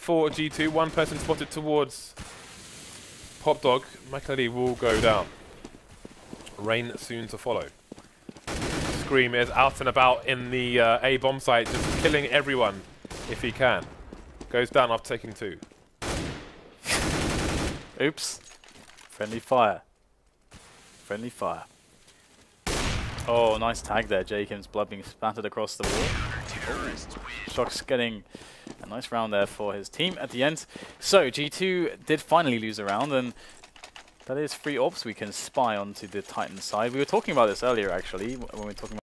for G2. One person spotted towards Pop Dog. Maikelele will go down. Rain soon to follow. Scream is out and about in the uh, A bomb site, just killing everyone if he can. Goes down after taking two. Oops. Friendly fire. Friendly fire. Oh, nice tag there. Jacob's blood being splattered across the wall. Shox getting a nice round there for his team at the end. So, G2 did finally lose a round, and that is free ops we can spy onto the Titan side. We were talking about this earlier, actually, when we were talking